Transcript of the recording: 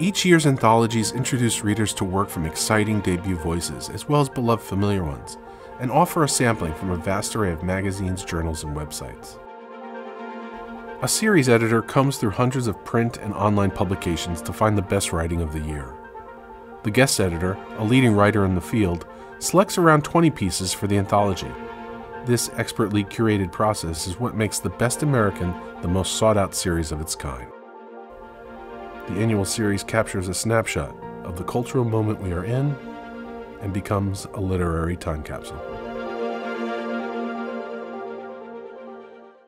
Each year's anthologies introduce readers to work from exciting debut voices, as well as beloved familiar ones, and offer a sampling from a vast array of magazines, journals, and websites. A series editor comes through hundreds of print and online publications to find the best writing of the year. The guest editor, a leading writer in the field, selects around 20 pieces for the anthology. This expertly curated process is what makes The Best American the most sought out series of its kind. The annual series captures a snapshot of the cultural moment we are in and becomes a literary time capsule.